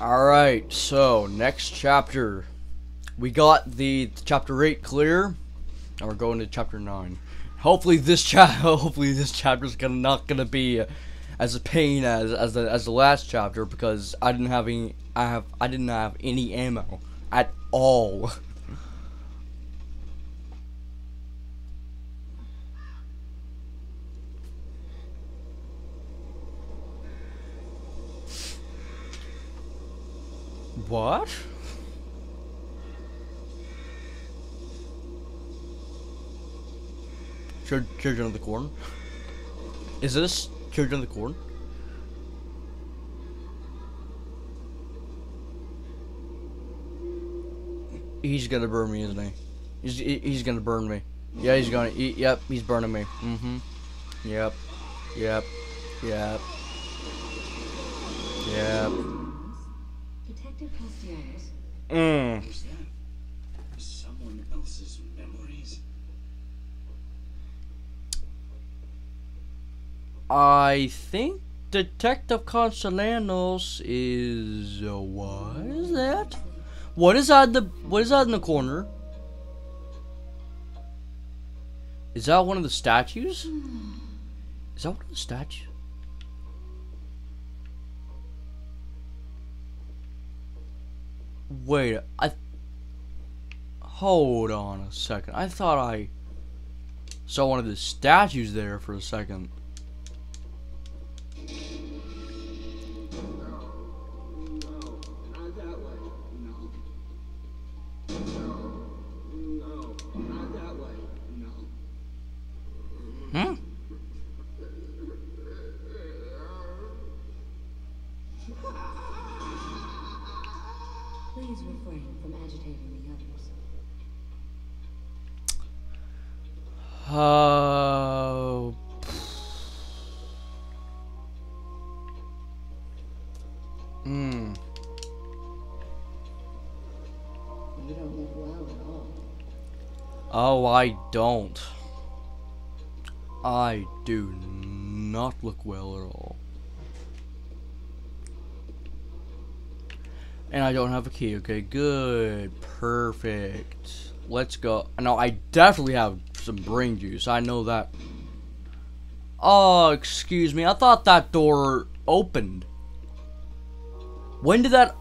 Alright, so next chapter. We got the chapter 8 clear. And we're going to chapter 9. Hopefully this cha hopefully this chapter is gonna not gonna be as a pain as as the as the last chapter because I didn't have any I have I didn't have any ammo at all. What? Children of the Corn? Is this Children of the Corn? He's gonna burn me, isn't he? He's he's gonna burn me. Yeah, he's gonna. He, yep, he's burning me. Mm-hmm. Yep. Yep. Yep. Yep. Mm. That someone else's memories? I think Detective Castellanos is uh, what is that? What is that? The what is that in the corner? Is that one of the statues? Is that one of the statues? Wait, I. Hold on a second. I thought I saw one of the statues there for a second. Don't. I do not look well at all. And I don't have a key. Okay, good. Perfect. Let's go. No, I definitely have some brain juice. I know that. Oh, excuse me. I thought that door opened. When did that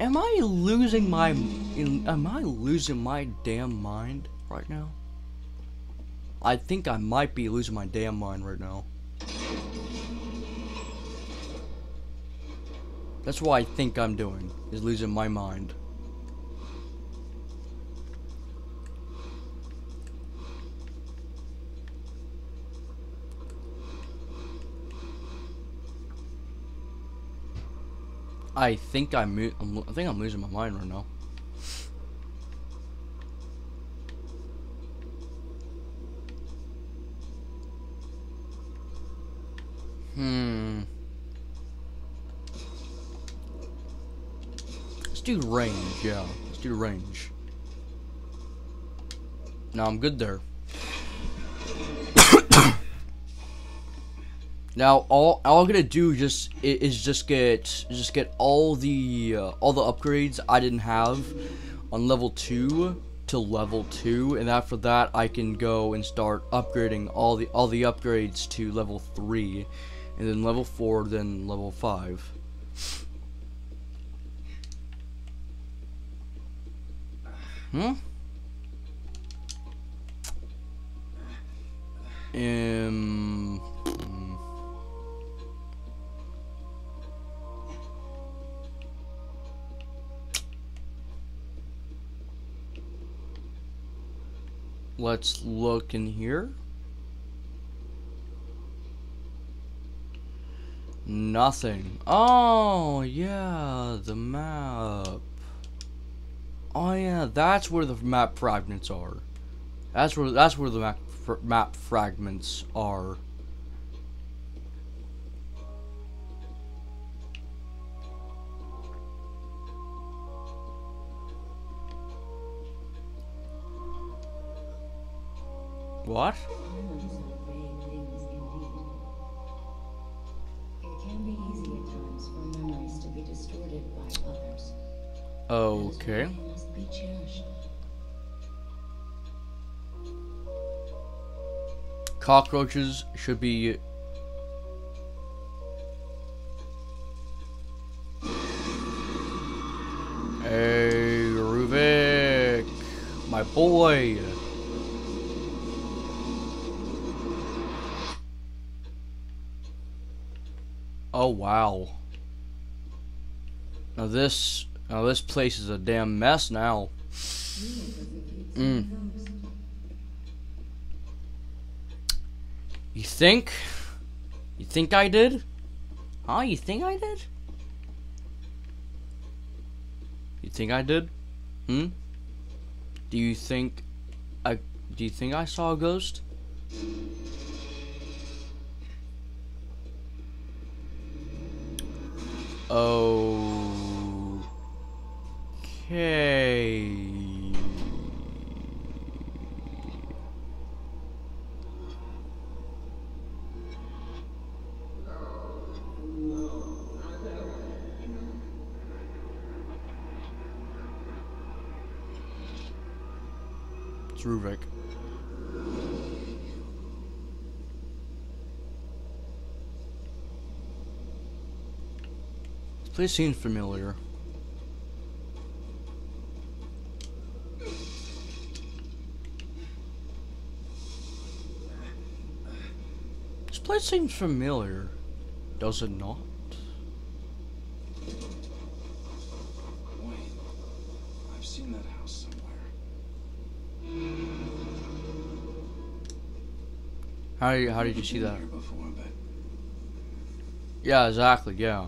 Am I losing my am I losing my damn mind right now? I think I might be losing my damn mind right now. That's what I think I'm doing, is losing my mind. I think I'm, I think I'm losing my mind right now. Hmm. Let's do range, yeah. Let's do range. Now I'm good there. Now all all I'm gonna do just is just get just get all the uh, all the upgrades I didn't have on level two to level two, and after that I can go and start upgrading all the all the upgrades to level three, and then level four, then level five. Hmm. Um. hmm. Let's look in here. Nothing. Oh, yeah, the map. Oh yeah, that's where the map fragments are. That's where that's where the map fr map fragments are. What? Memories Cockroaches should be. Hey, Ruvik, my boy. Oh wow. Now this, now this place is a damn mess now. Mm. You think? You think I did? Huh? You think I did? You think I did? Hmm? Do you think I do you think I saw a ghost? Oh. Okay. It's Ruvik. This place seems familiar. This place seems familiar. Does it not? How how did you see that? Before, but Yeah, exactly. Yeah.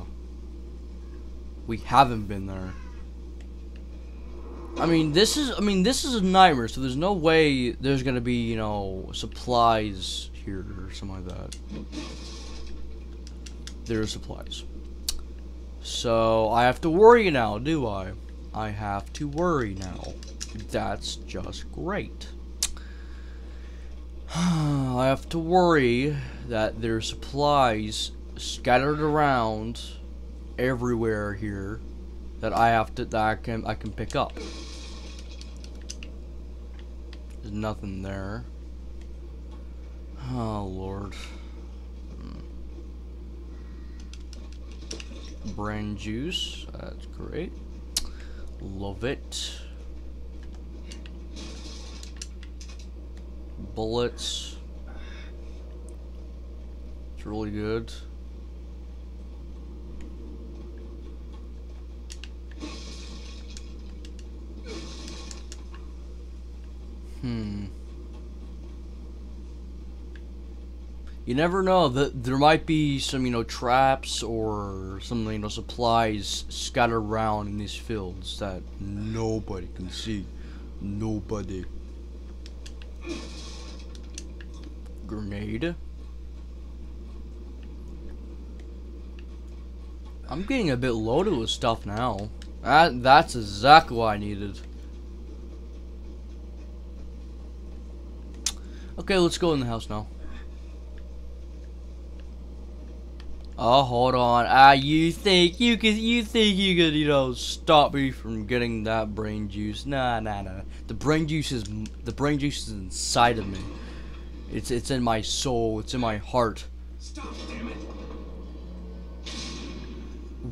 We haven't been there. I mean, this is I mean, this is a nightmare, so there's no way there's going to be, you know, supplies here or something like that. There are supplies. So, I have to worry now, do I? I have to worry now. That's just great. I have to worry that there's supplies scattered around everywhere here that I have to that I can I can pick up. There's nothing there. Oh lord. Hmm. Brain juice, that's great. Love it. Bullets. It's really good. Hmm. You never know that there might be some, you know, traps or some, you know, supplies scattered around in these fields that nobody can see. Nobody. Grenade. I'm getting a bit loaded with stuff now. That, that's exactly what I needed. Okay, let's go in the house now. Oh, hold on. Ah, you think you could? You think you could? You know, stop me from getting that brain juice? Nah, nah, nah. The brain juice is the brain juice is inside of me. It's it's in my soul. It's in my heart. stop, damn it!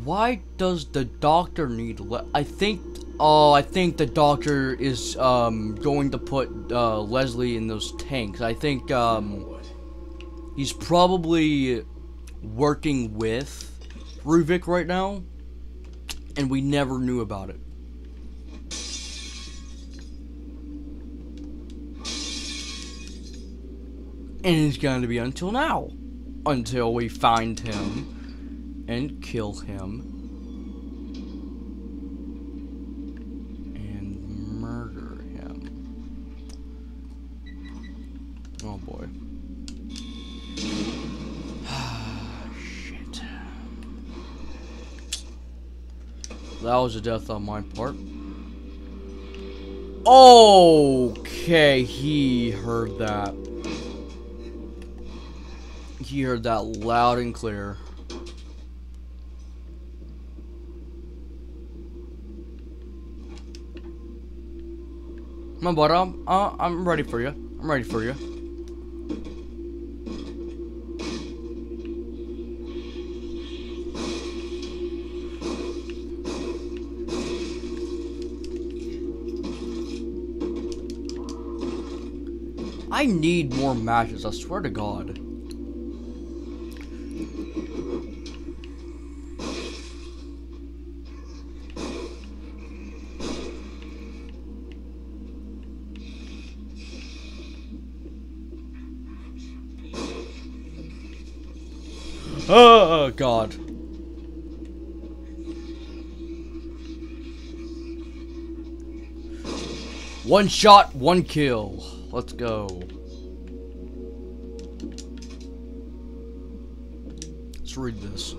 Why does the doctor need? Le- I think. Oh, I think the doctor is um going to put uh, Leslie in those tanks. I think um he's probably working with Ruvik right now, and we never knew about it. And it's going to be until now, until we find him and kill him and murder him. Oh boy. Shit. That was a death on my part. Okay, he heard that. He heard that loud and clear. My butt, I'm, uh, I'm ready for you. I'm ready for you. I need more matches, I swear to God. God. One shot, one kill. Let's go. Let's read this.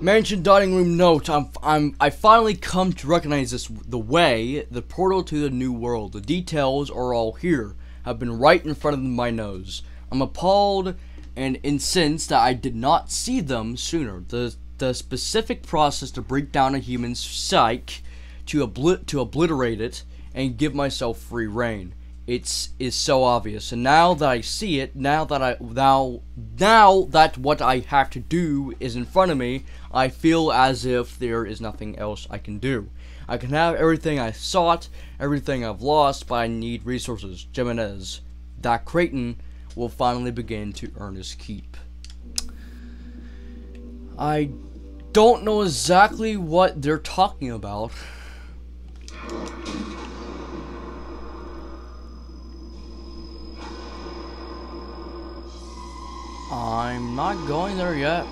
Mansion dining room note. I'm, I'm, I finally come to recognize this the way, the portal to the new world. The details are all here, have been right in front of my nose. I'm appalled and incensed that I did not see them sooner. The, the specific process to break down a human's psyche, to, obli- to obliterate it, and give myself free rein. It's is so obvious. And now that i see it now that i now now that what i have to do is in front of me i feel as if there is nothing else i can do. I can have everything i sought everything i've lost but i need resources. Jimenez that creighton will finally begin to earn his keep i don't know exactly what they're talking about I'm not going there yet.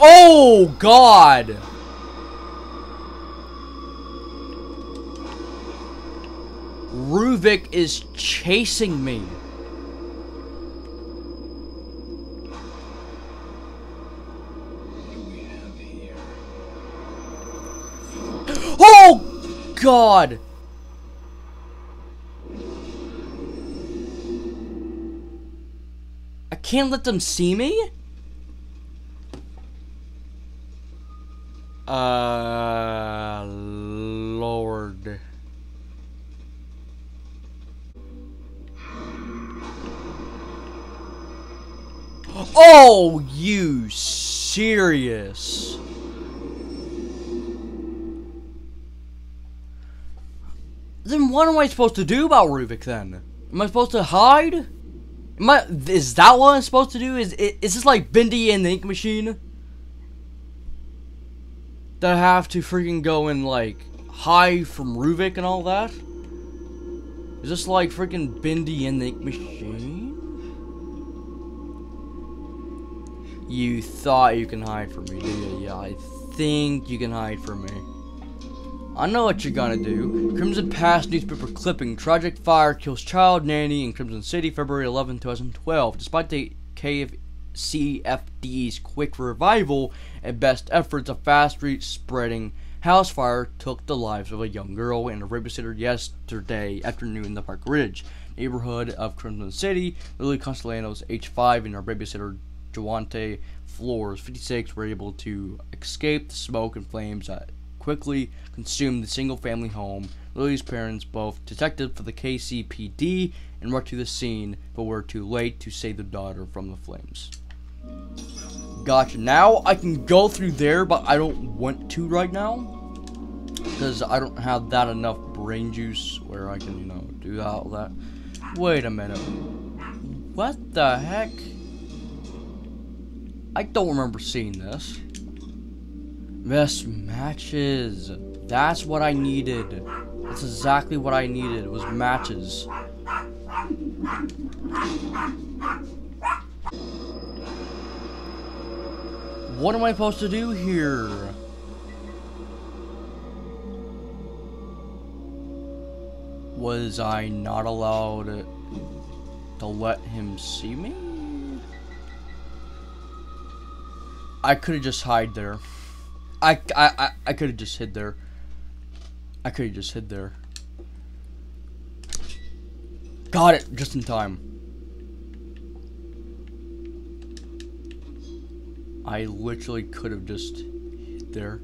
Oh, God! Ruvik is chasing me. God! I can't let them see me? Uh, Lord. Oh, you serious? Then what am I supposed to do about Ruvik then? Am I supposed to hide? Am I, is that what I'm supposed to do? Is is this like Bendy and the Ink Machine? That I have to freaking go and like hide from Ruvik and all that? Is this like freaking Bendy and the Ink Machine? You thought you can hide from me, do you? Yeah, I think you can hide from me. I know what you're gonna do. Crimson Pass newspaper clipping. Tragic fire kills child nanny in Krimson City, February 11, 2012. Despite the KCFD's quick revival and best efforts, a fast spreading house fire took the lives of a young girl and a babysitter yesterday afternoon in the Park Ridge neighborhood of Krimson City. Lily Castellanos, age 5, and her babysitter Joante Floors, 56, were able to escape the smoke and flames that quickly consumed the single family home. Lily's parents, both detectives for the KCPD, and rushed to the scene, but were too late to save their daughter from the flames. Gotcha. Now I can go through there, but I don't want to right now. Because I don't have that enough brain juice where I can, you know, do all that. Wait a minute. What the heck? I don't remember seeing this. Best matches. That's what I needed. That's exactly what I needed. Was matches. What am I supposed to do here? Was I not allowed to let him see me? I could have just hide there. I, I, I, could have just hid there. I could have just hid there. Got it, just in time. I literally could have just hid there.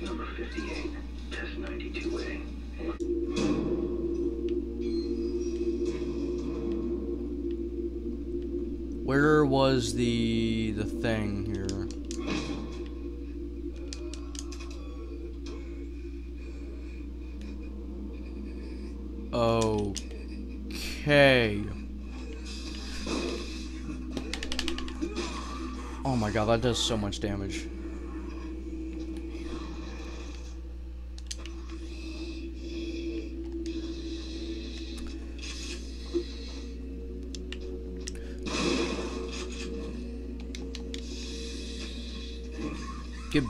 Number 58, test 92A. where was the the thing here? Okay. Oh my god, that does so much damage.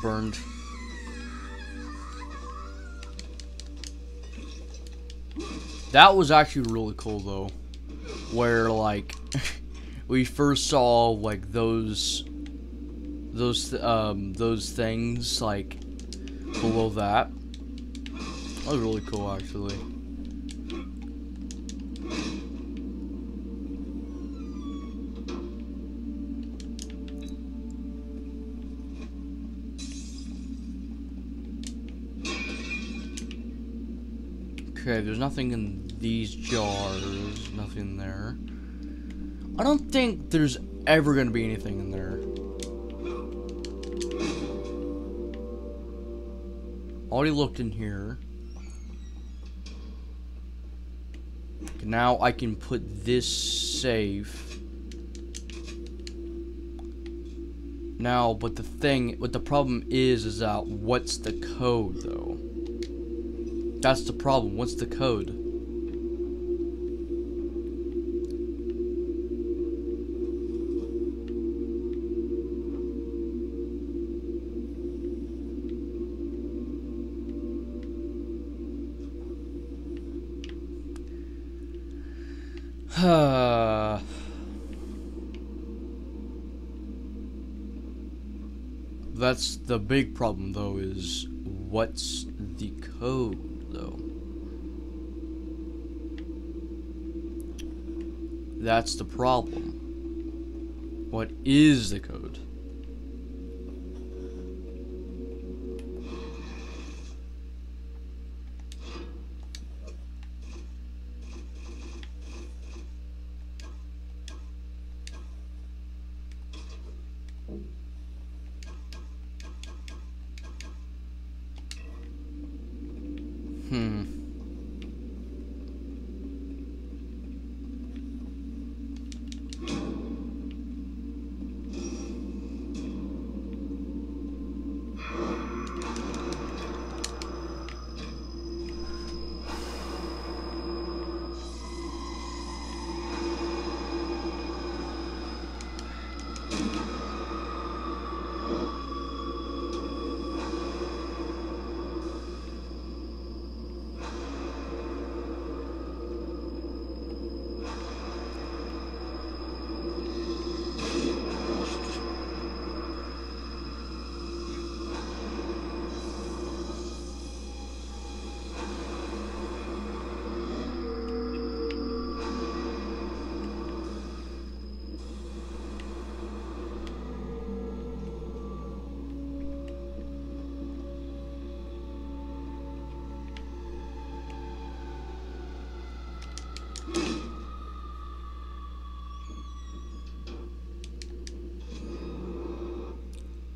Burned. That was actually really cool though. Where like we first saw like those those um those things like below that. That was really cool actually. Okay, there's nothing in these jars. Nothing there. I don't think there's ever gonna be anything in there. Already looked in here. Okay, now I can put this safe. Now, but the thing, what the problem is, is that what's the code though? That's the problem. What's the code? That's the big problem though is what's the code though? That's the problem. What is the code?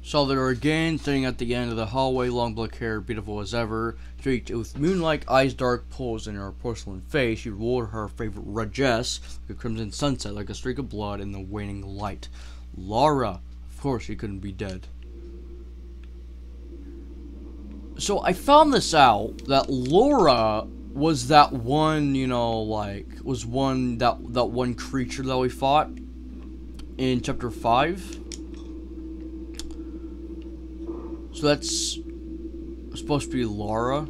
Saw her again, standing at the end of the hallway, long black hair, beautiful as ever, streaked with moonlike eyes, dark pools in her porcelain face. She wore her favorite red dress, like a crimson sunset, like a streak of blood in the waning light. Laura, of course, she couldn't be dead. So I found this out that Laura was that one, you know, like was one that that one creature that we fought in chapter five. So that's supposed to be Laura.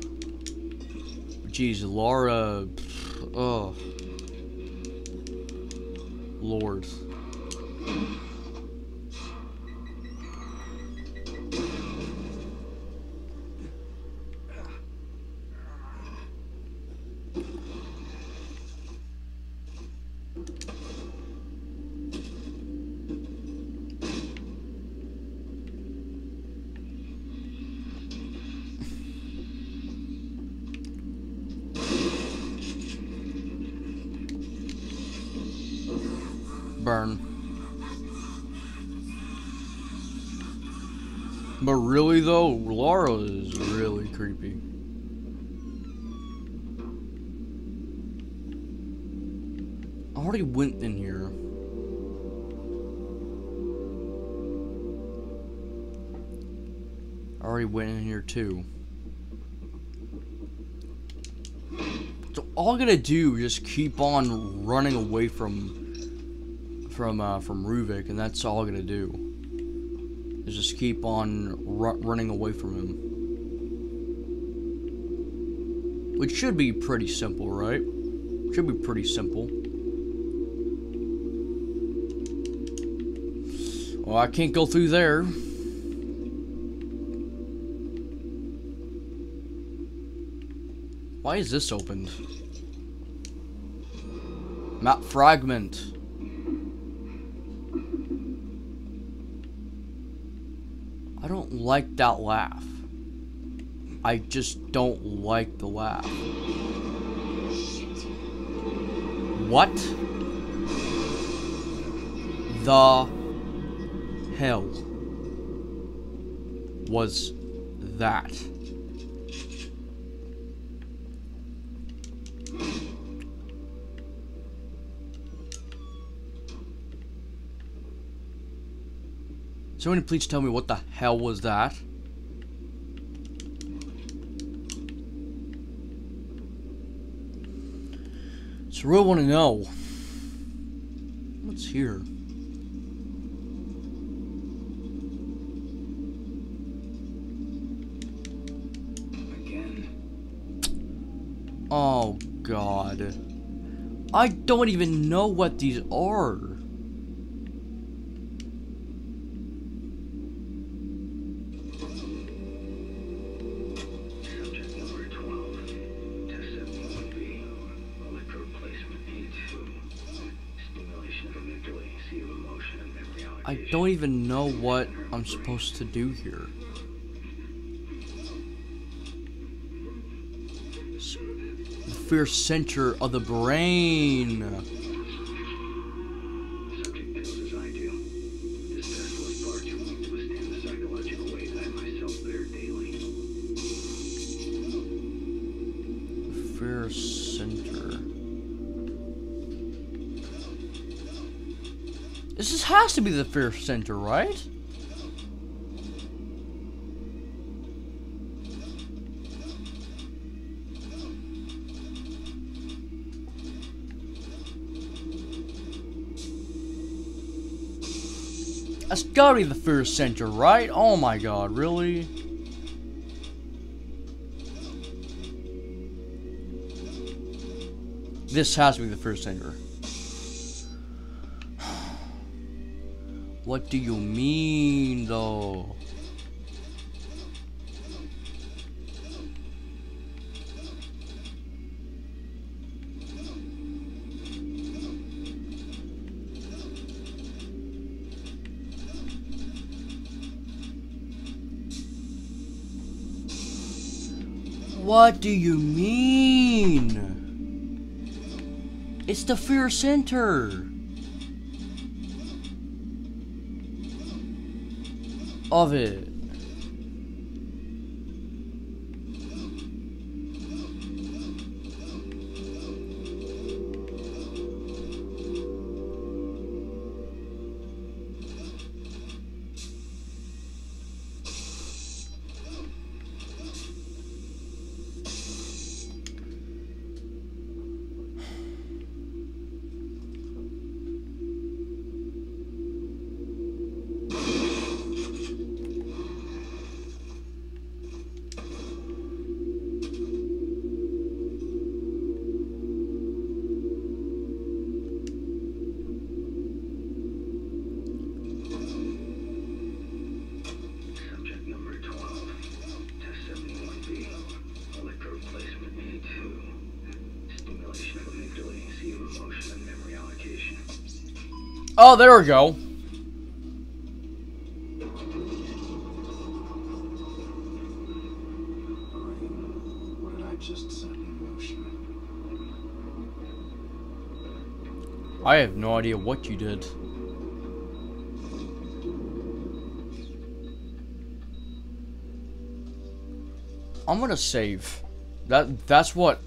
Jeez, Laura. Oh. Lord. Too. So all I'm gonna do is just keep on running away from from uh, from Ruvik, and that's all I'm gonna do. Is just keep on ru- running away from him, which should be pretty simple, right? Should be pretty simple. Well, I can't go through there. Why is this opened? Map fragment. I don't like that laugh. I just don't like the laugh. What? The hell was that? Someone please tell me what the hell was that? So really want to know. What's here? Again. Oh god. I don't even know what these are. I don't even know what I'm supposed to do here. The fear center of the brain. Has to be the fear center, right? That's gotta be the fear center, right? Oh my god, really? This has to be the first singer. What do you mean, though? What do you mean? It's the fear center. Of it. Oh, there we go. I have no idea what you did. I'm gonna save. That that's what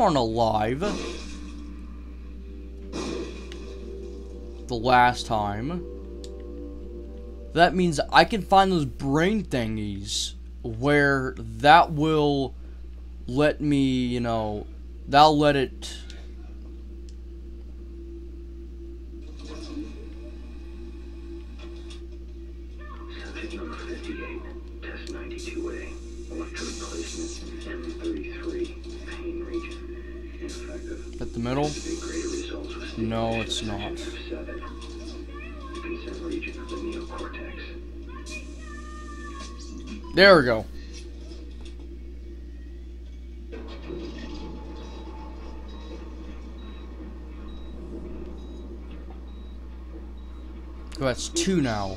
weren't alive the last time. That means I can find those brain thingies where that will let me, you know, that'll let it region of the neocortex. There we go. So that's two now.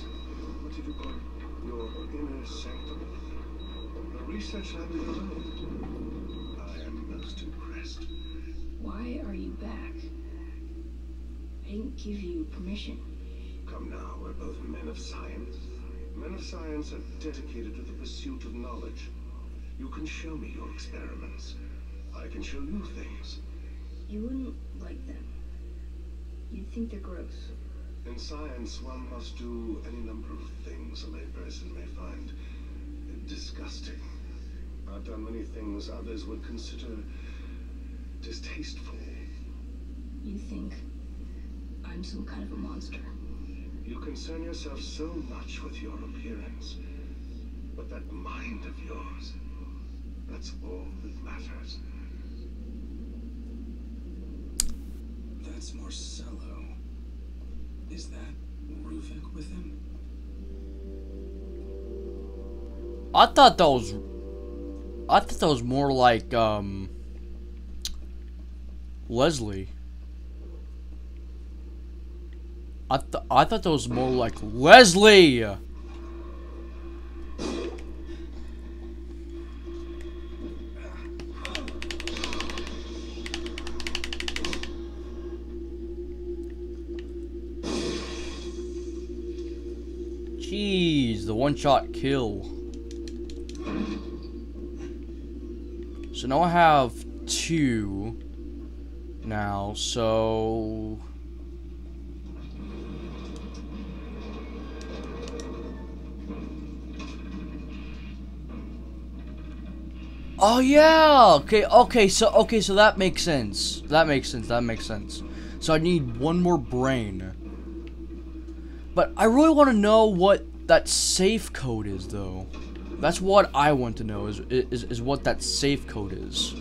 What did you call it? Your inner sanctum? A research lab of your own. I am most impressed. Why are you back? I didn't give you permission. Come now, we're both men of science. Men of science are dedicated to the pursuit of knowledge. You can show me your experiments. I can show you things. You wouldn't like them. You'd think they're gross. In science, one must do any number of things a layperson may find disgusting. I've done many things others would consider distasteful. You think I'm some kind of a monster. You concern yourself so much with your appearance. But that mind of yours, that's all that matters. That's Marcelo. Is that Ruvik with him? I thought that was. I thought that was more like um. Leslie. I th- I thought that was more like Leslie. Jeez, the one-shot kill. So now I have two now, so Oh yeah. Okay, okay, so okay, so that makes sense. That makes sense. That makes sense. So I need one more brain. But I really want to know what that safe code is though. That's what I want to know is is, is what that safe code is.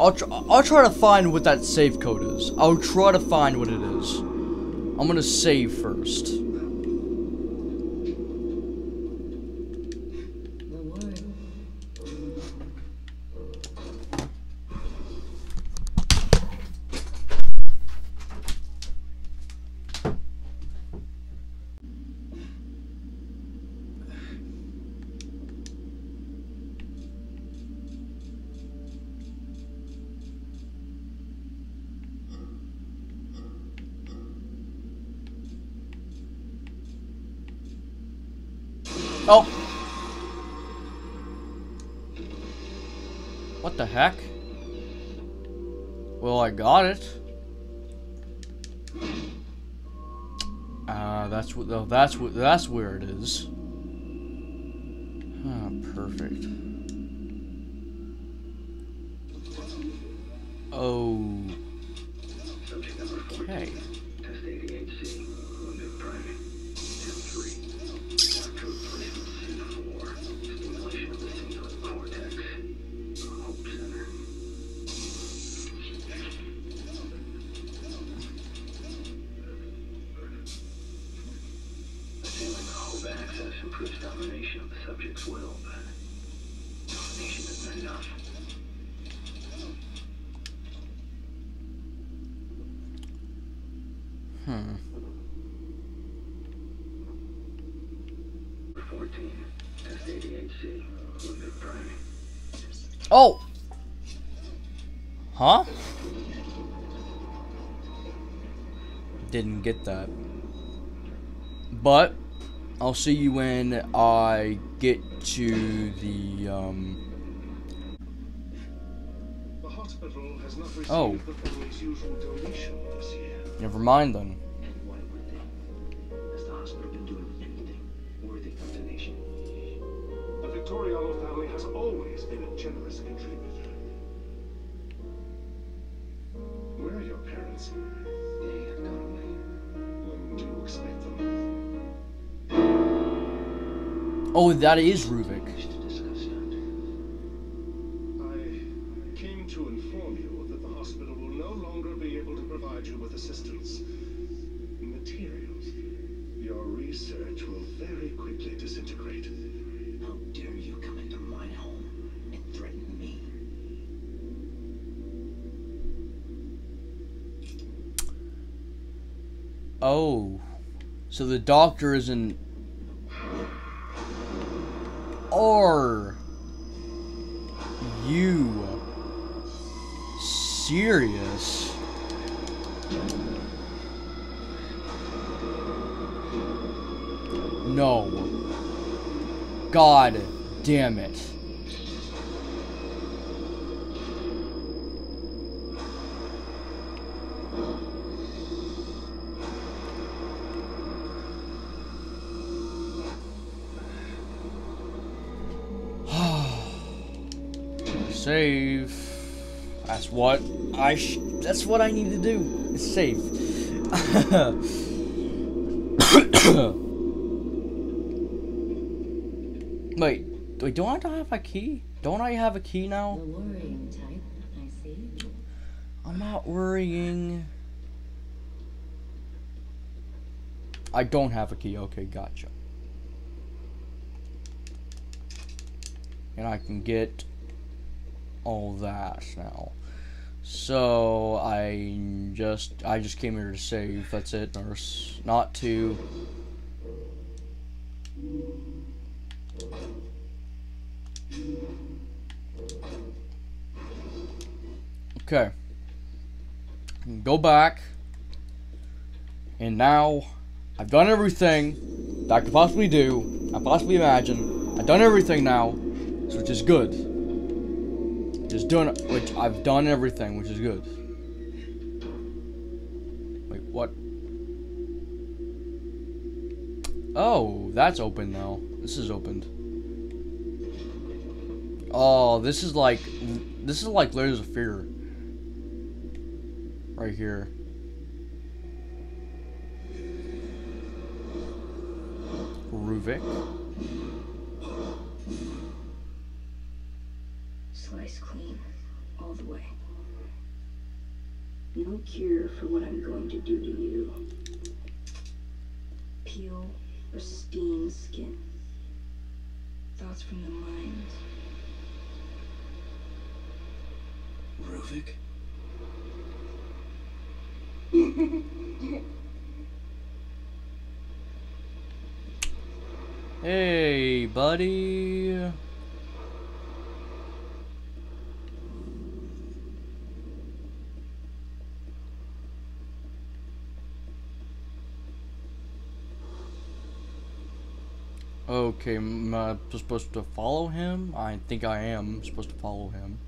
I'll tr I'll try to find what that safe code is. I'll try to find what it is. I'm gonna save first. Oh! What the heck? Well, I got it. Ah, uh, that's what. That's what. That's where it is. Ah, perfect. See you when I get to the, um... The hospital has not received Oh. the family's usual donation this year. Never mind then. And why would they? Has the hospital been doing anything worthy of donation? The Victoriano family has always been a generous contributor. Where are your parents? They have gone away. When do you expect them? Oh, that is Ruvik. Wish to discuss that. I came to inform you that the hospital will no longer be able to provide you with assistance. Materials. Your research will very quickly disintegrate. How dare you come into my home and threaten me? Oh. So the doctor isn't... Are you serious? No. God damn it. Save. That's what I. That's what I need to do. Is save. wait. Don't I have a key? Don't I have a key now? The worrying type, I see. I'm not worrying. I don't have a key. Okay, gotcha. And I can get all that now. So I just I just came here to save. That's it, nurse. Not to. Okay. Go back. And now I've done everything that I could possibly do. I possibly imagine. I've done everything now, which is good. Just doing which I've done everything, which is good. Wait, what? Oh, that's open now. This is opened. Oh, this is like this is like Layers of Fear. Right here. Ruvik. Slice clean, all the way. No cure for what I'm going to do to you. Peel pristine skin. Thoughts from the mind. Ruvik? Hey, buddy. Okay, am I supposed to follow him? I think I am supposed to follow him.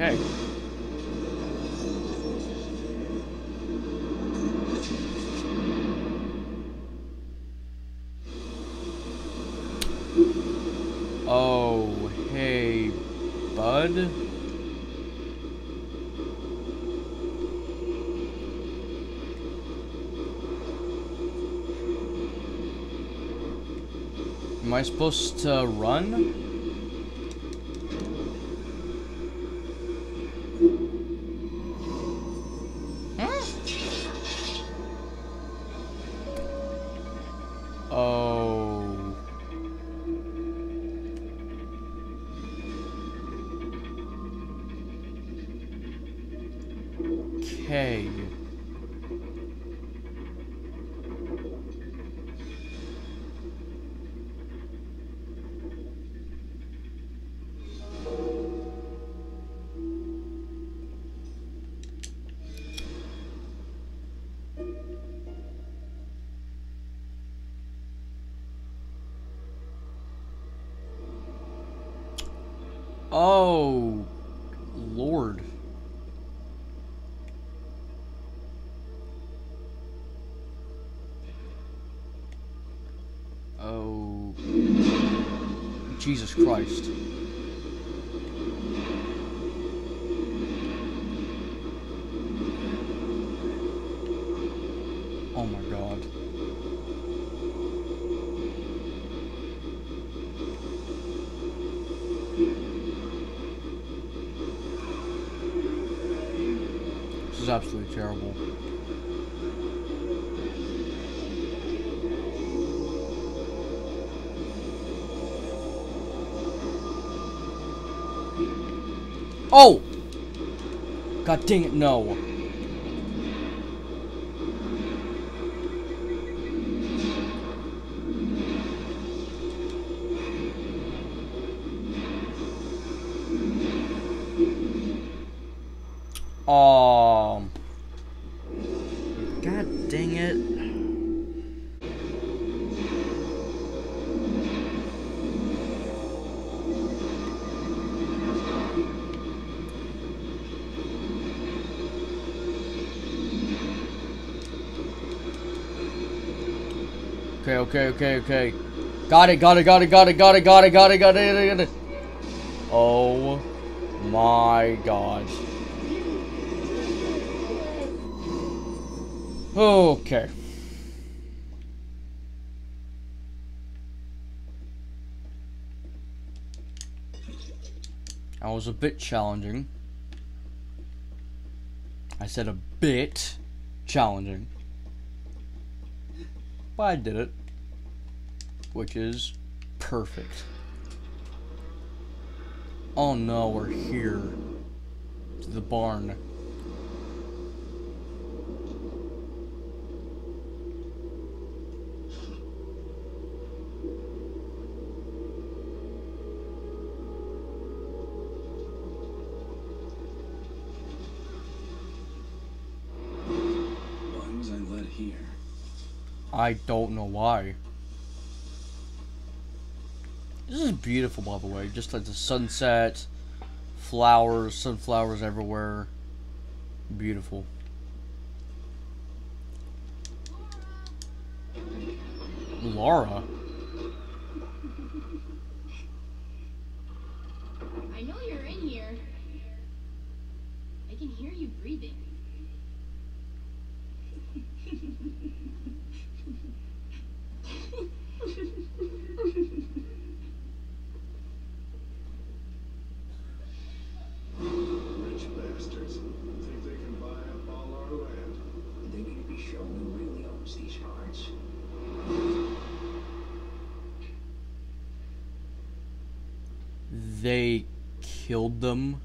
Okay. Oh, hey, Am I supposed to run? Jesus Christ. Oh my God. This is absolutely terrible. Oh! God dang it, no. Um. God dang it. Okay, okay, okay. Got it, got it, got it, got it, got it, got it, got it, got it, got it. Oh my god. Okay. That was a bit challenging. I said a bit challenging. But I did it. Which is perfect. Oh no, we're here. To the barn. Why was led here? I don't know why. This is beautiful, by the way. Just like the sunset, flowers, sunflowers everywhere. Beautiful. Laura? I know you're in here. I can hear you breathing. Rich bastards. Think they can buy up all our land. They need to be shown who really owns these parts. They killed them.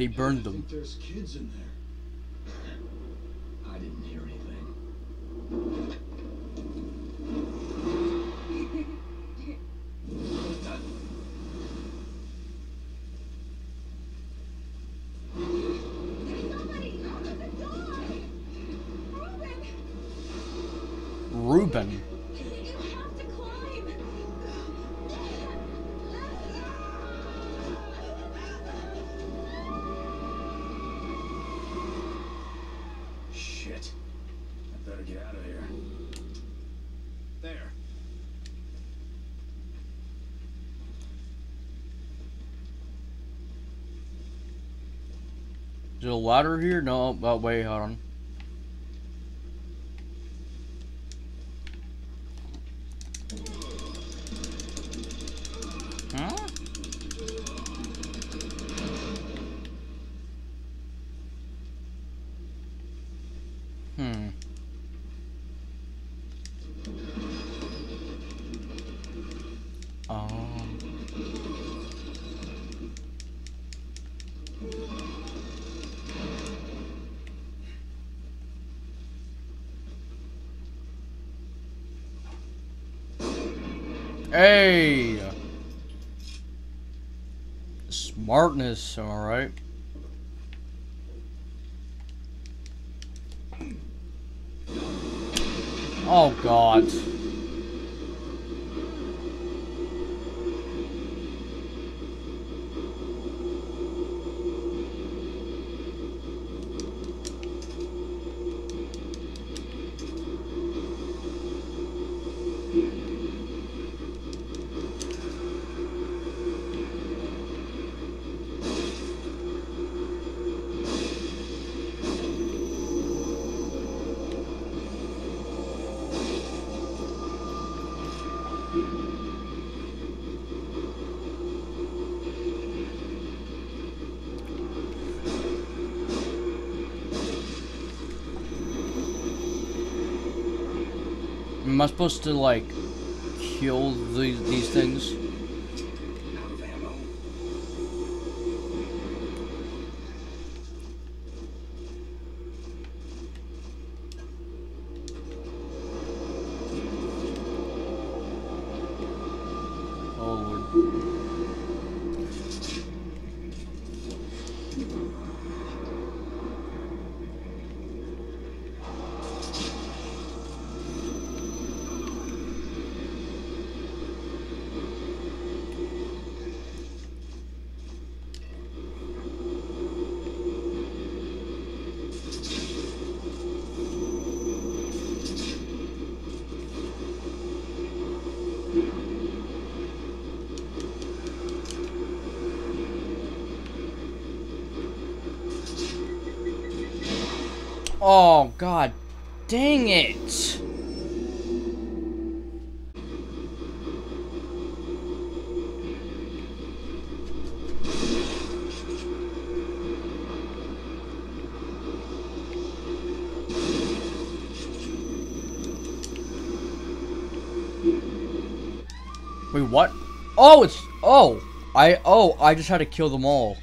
They burned them. there's kids in there. A ladder here? No. Oh, wait, hold on. Hey! Smartness, alright. Oh god. Am I supposed to like kill these these things? Out of ammo. Oh lord. Oh god dang it! Wait, what? Oh, it's oh, I oh, I just had to kill them all.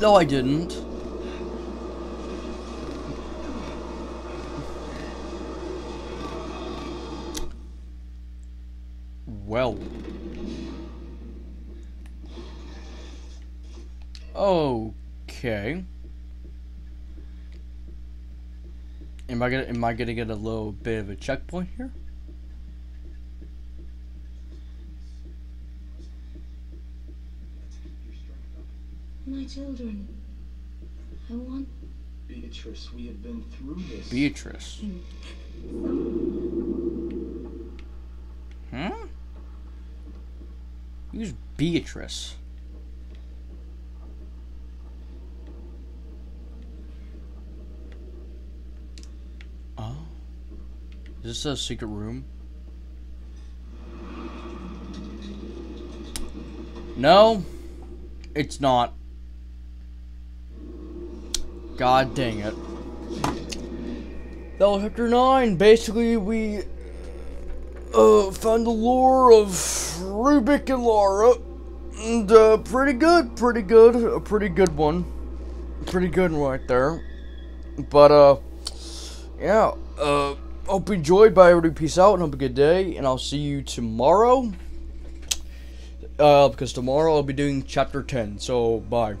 No, I, didn't. Well. Okay. Am I gonna am I gonna get a little bit of a checkpoint here? Children. I want Beatrice, we have been through this. Beatrice. Hmm. Huh? Who's Beatrice? Oh. Is this a secret room? No, it's not. God dang it. That was chapter 9. Basically, we uh, found the lore of Ruvik and Laura. And, uh, pretty good, pretty good, a pretty good one. Pretty good right there. But, uh, yeah, uh, hope you enjoyed. Bye, everybody. Peace out and have a good day. And I'll see you tomorrow. Uh, because tomorrow I'll be doing chapter 10. So, bye.